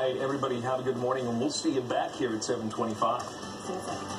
right, everybody have a good morning, and we'll see you back here at 725.